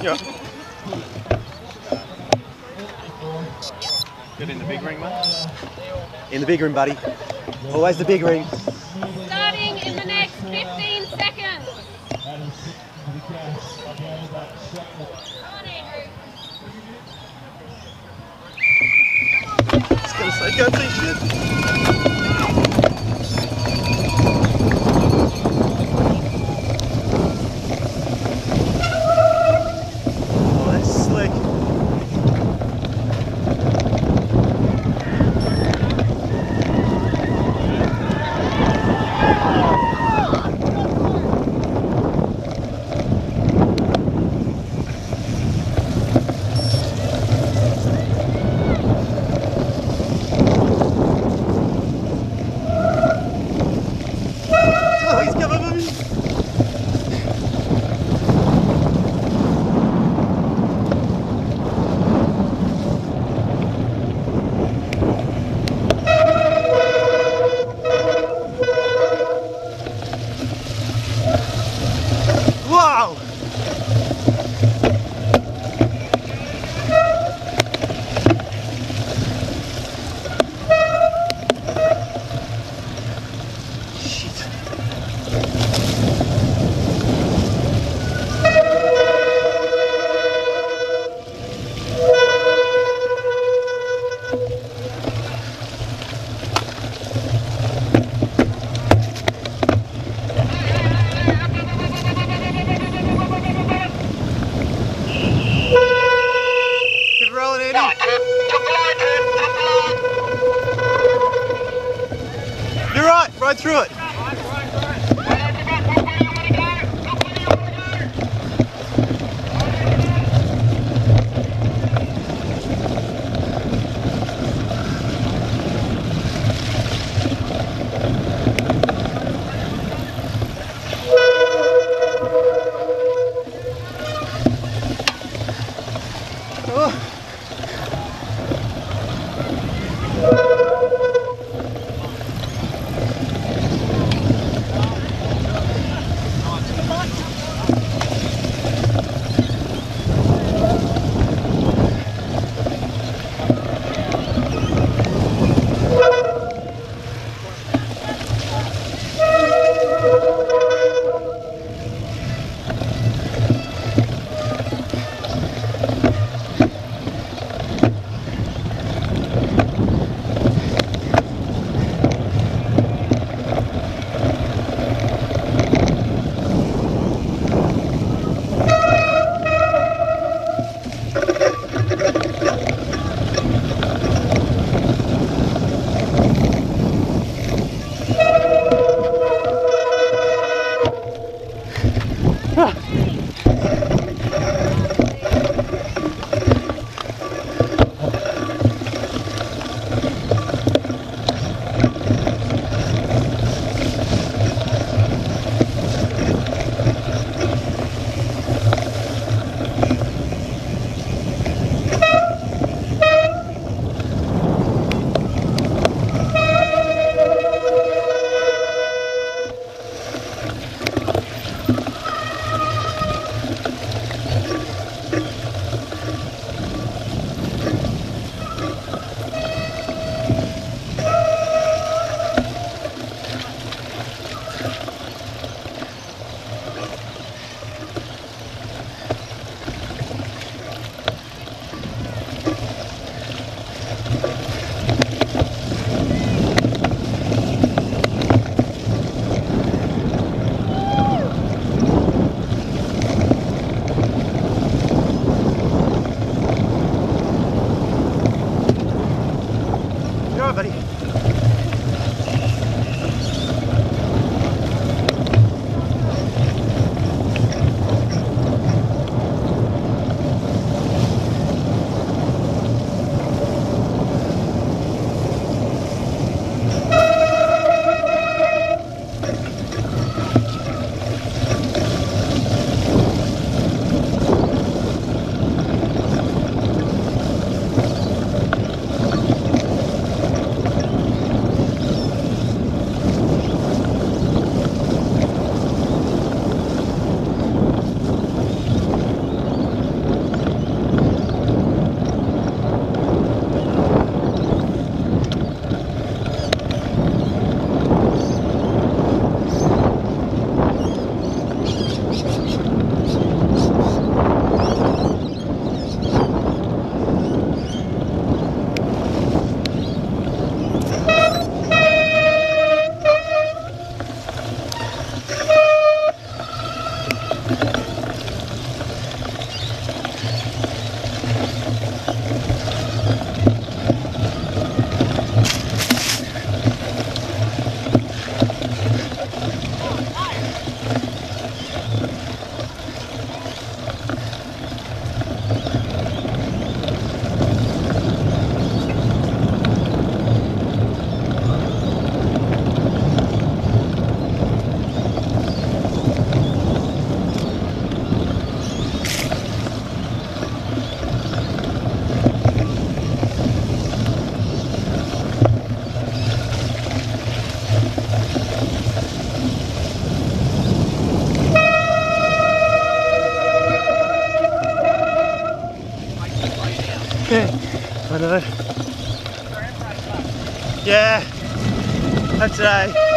Yeah. Get in the big ring, mate. In the big room, buddy. Always the big ring. Starting in the next 15 seconds. Come on, Andrew. Yeah. Hope today.